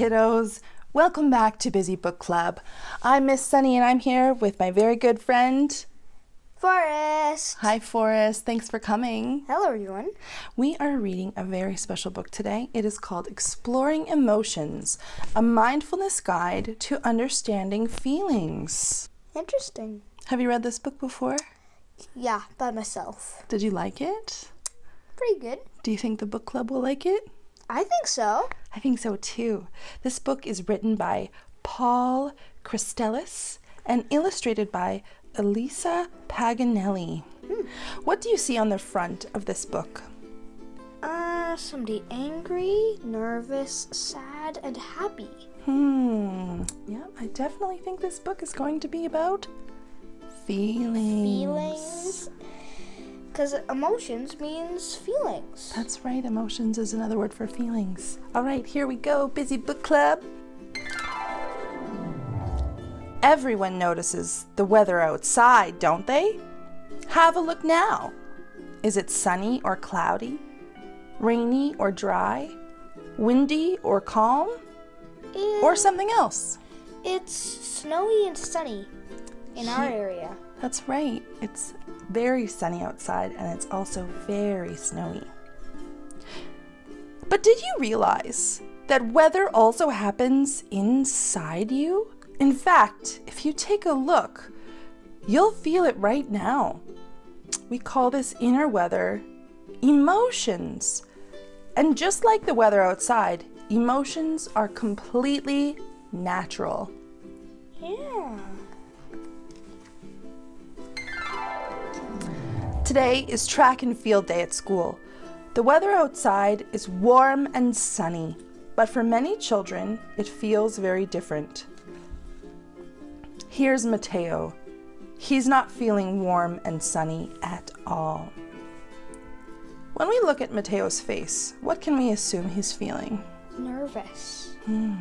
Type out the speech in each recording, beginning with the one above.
kiddos. Welcome back to Bizzy Book Club. I'm Miss Sunny and I'm here with my very good friend. Forrest. Hi, Forrest. Thanks for coming. Hello, everyone. We are reading a very special book today. It is called Exploring Emotions A Mindfulness Guide to Understanding Feelings. Interesting. Have you read this book before? Yeah, by myself. Did you like it? Pretty good. Do you think the book club will like it? I think so. I think so too. This book is written by Paul Christelis and illustrated by Elisa Paganelli. What do you see on the front of this book? Uh, somebody angry, nervous, sad, and happy. Hmm. Yeah, I definitely think this book is going to be about feelings. Feelings. Because emotions means feelings. That's right, emotions is another word for feelings. All right, here we go, Bizzy book club. Everyone notices the weather outside, don't they? Have a look now. Is it sunny or cloudy? Rainy or dry? Windy or calm? Or something else? it's snowy and sunny in our area. That's right. It's very sunny outside and it's also very snowy. But did you realize that weather also happens inside you? In fact, if you take a look, you'll feel it right now. We call this inner weather emotions. And just like the weather outside, emotions are completely natural. Yeah. Today is track and field day at school. The weather outside is warm and sunny, but for many children, it feels very different. Here's Mateo. He's not feeling warm and sunny at all. When we look at Mateo's face, what can we assume he's feeling? Nervous. Hmm.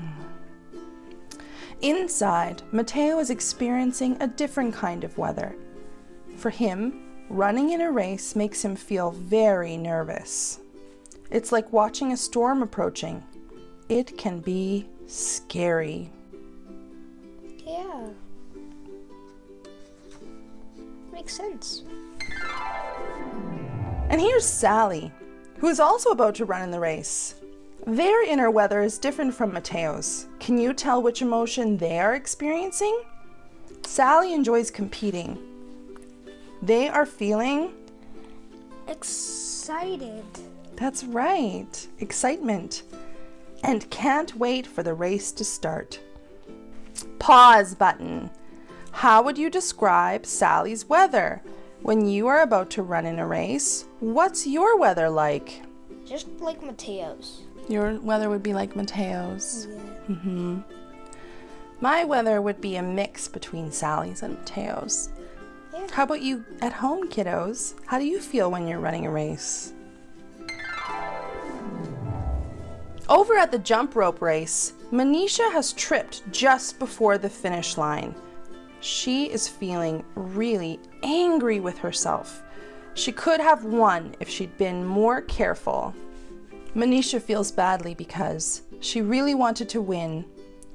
Inside, Mateo is experiencing a different kind of weather. For him, running in a race makes him feel very nervous. It's like watching a storm approaching. It can be scary. Yeah. Makes sense. And here's Sally, who is also about to run in the race. Their inner weather is different from Mateo's. Can you tell which emotion they are experiencing? Sally enjoys competing. They are feeling Excited. That's right, excitement. And can't wait for the race to start. Pause button. How would you describe Sally's weather? When you are about to run in a race, what's your weather like? Just like Mateo's. Your weather would be like Mateo's. Yeah. Mm-hmm. My weather would be a mix between Sally's and Mateo's. How about you at home, kiddos? How do you feel when you're running a race? Over at the jump rope race, Manisha has tripped just before the finish line. She is feeling really angry with herself. She could have won if she'd been more careful. Manisha feels badly because she really wanted to win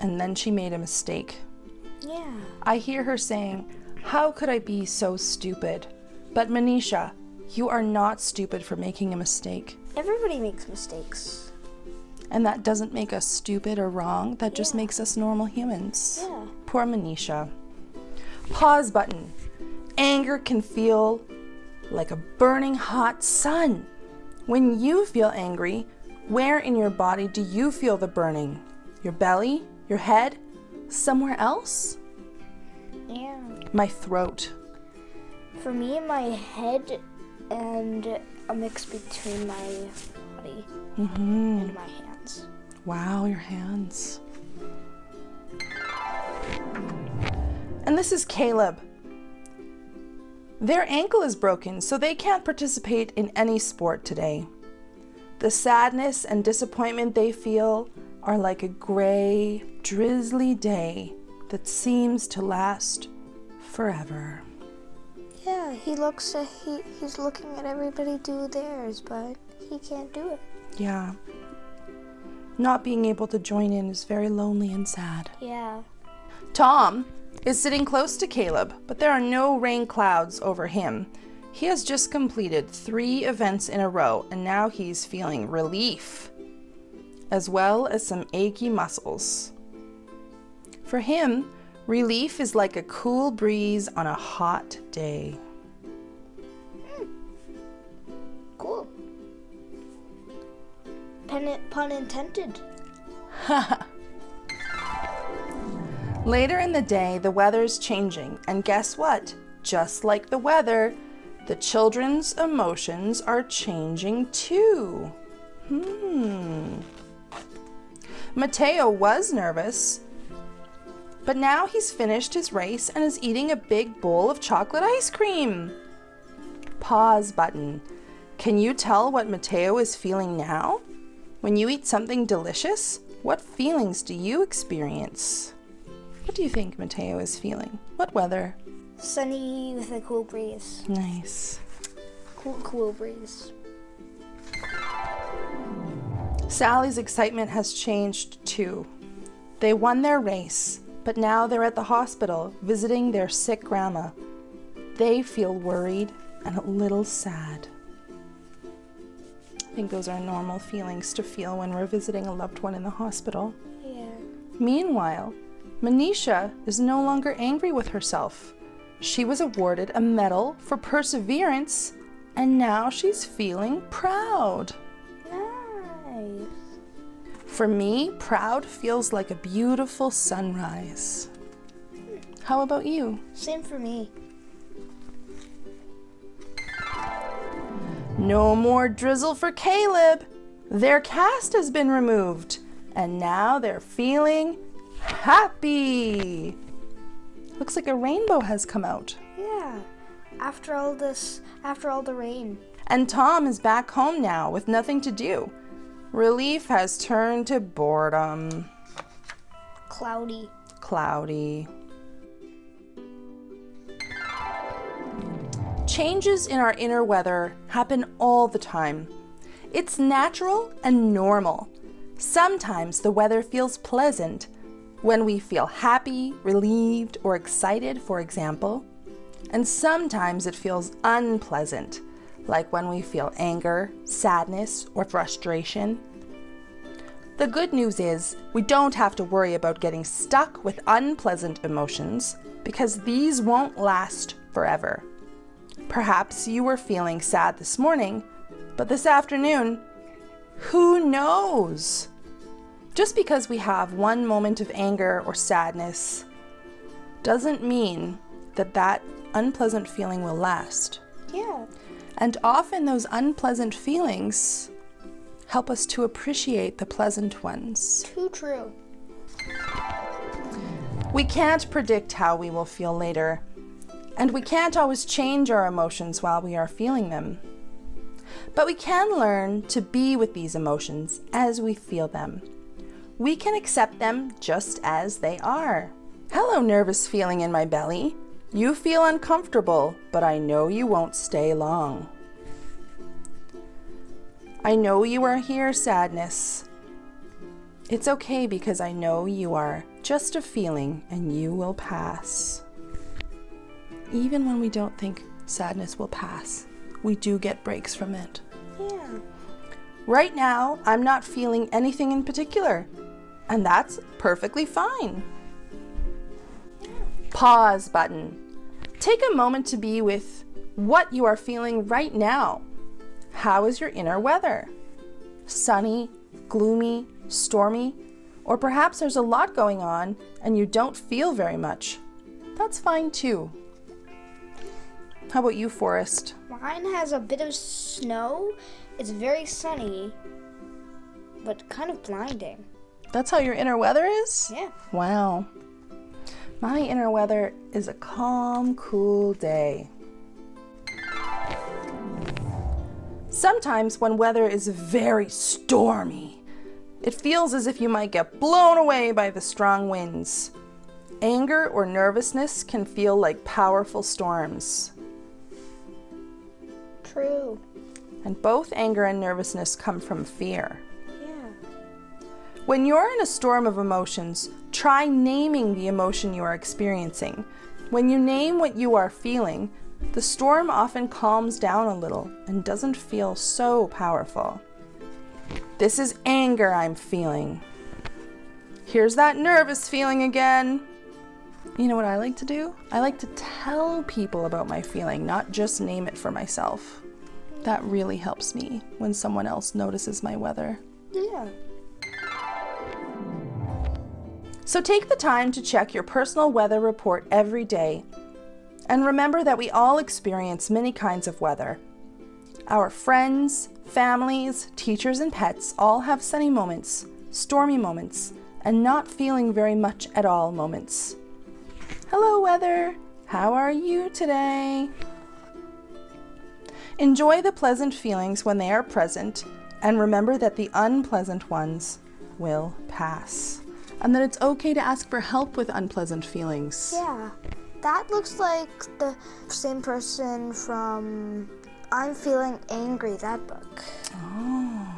and then she made a mistake. Yeah. I hear her saying, How could I be so stupid? But Manisha, you are not stupid for making a mistake. Everybody makes mistakes. And that doesn't make us stupid or wrong, that just makes us normal humans. Yeah. Poor Manisha. Pause button. Anger can feel like a burning hot sun. When you feel angry, where in your body do you feel the burning? Your belly? Your head? Somewhere else? Yeah. My throat. For me, my head and a mix between my body hmm and my hands. Wow, your hands. And this is Caleb. Their ankle is broken, so they can't participate in any sport today. The sadness and disappointment they feel are like a gray, drizzly day that seems to last forever. Yeah, he looks. At, he he's looking at everybody do theirs, but he can't do it. Yeah. Not being able to join in is very lonely and sad. Yeah. Tom is sitting close to Caleb, but there are no rain clouds over him. He has just completed three events in a row, and now he's feeling relief, as well as some achy muscles. For him, relief is like a cool breeze on a hot day. Cool. Pun, pun intended. Later in the day, the weather's changing, and guess what? Just like the weather, the children's emotions are changing too. Hmm. Mateo was nervous, but now he's finished his race and is eating a big bowl of chocolate ice cream. Pause button. Can you tell what Mateo is feeling now? When you eat something delicious, what feelings do you experience? What do you think Mateo is feeling? What weather? Sunny with a cool breeze. Nice. Cool, cool breeze. Sally's excitement has changed too. They won their race, but now they're at the hospital visiting their sick grandma. They feel worried and a little sad. I think those are normal feelings to feel when we're visiting a loved one in the hospital. Yeah. Meanwhile, Manisha is no longer angry with herself. She was awarded a medal for perseverance, and now she's feeling proud. For me, proud feels like a beautiful sunrise. How about you? Same for me. No more drizzle for Caleb. Their cast has been removed, and now they're feeling happy. Looks like a rainbow has come out. Yeah. After all this, after all the rain. And Tom is back home now with nothing to do. Relief has turned to boredom. Cloudy. Cloudy. Changes in our inner weather happen all the time. It's natural and normal. Sometimes the weather feels pleasant when we feel happy, relieved, or excited, for example. And sometimes it feels unpleasant, like when we feel anger, sadness, or frustration. The good news is we don't have to worry about getting stuck with unpleasant emotions because these won't last forever. Perhaps you were feeling sad this morning, but this afternoon, who knows? Just because we have one moment of anger or sadness doesn't mean that that unpleasant feeling will last. Yeah. And often those unpleasant feelings help us to appreciate the pleasant ones. Too true. We can't predict how we will feel later, and we can't always change our emotions while we are feeling them. But we can learn to be with these emotions as we feel them. We can accept them just as they are. Hello, nervous feeling in my belly. You feel uncomfortable, but I know you won't stay long. I know you are here, sadness. It's okay because I know you are just a feeling and you will pass. Even when we don't think sadness will pass, we do get breaks from it. Yeah. Right now, I'm not feeling anything in particular, and that's perfectly fine. Pause button. Take a moment to be with what you are feeling right now. How is your inner weather? Sunny, gloomy, stormy, or perhaps there's a lot going on and you don't feel very much. That's fine too. How about you, Forrest? Mine has a bit of snow. It's very sunny, but kind of blinding. That's how your inner weather is? Yeah. Wow. My inner weather is a calm, cool day. Sometimes when weather is very stormy, it feels as if you might get blown away by the strong winds. Anger or nervousness can feel like powerful storms. True. And both anger and nervousness come from fear. When you're in a storm of emotions, try naming the emotion you are experiencing. When you name what you are feeling, the storm often calms down a little and doesn't feel so powerful. This is anger I'm feeling. Here's that nervous feeling again. You know what I like to do? I like to tell people about my feeling, not just name it for myself. That really helps me when someone else notices my weather. Yeah. So take the time to check your personal weather report every day. And remember that we all experience many kinds of weather. Our friends, families, teachers, and pets all have sunny moments, stormy moments, and not feeling very much at all moments. Hello, weather! How are you today? Enjoy the pleasant feelings when they are present, and remember that the unpleasant ones will pass and that it's okay to ask for help with unpleasant feelings. Yeah. That looks like the same person from I'm Feeling Angry, that book. Oh.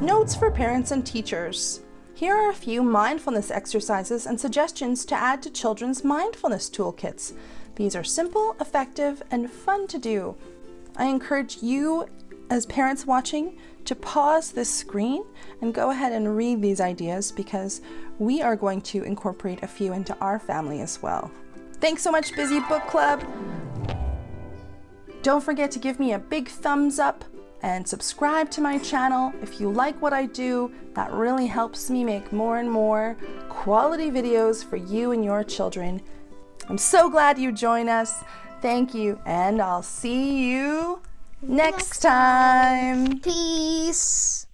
Notes for parents and teachers. Here are a few mindfulness exercises and suggestions to add to children's mindfulness toolkits. These are simple, effective, and fun to do. I encourage you, as parents watching, to pause this screen and go ahead and read these ideas because we are going to incorporate a few into our family as well. Thanks so much, Bizzy Book Club. Don't forget to give me a big thumbs up and subscribe to my channel if you like what I do. That really helps me make more and more quality videos for you and your children. I'm so glad you join us. Thank you, and I'll see you next time. Peace.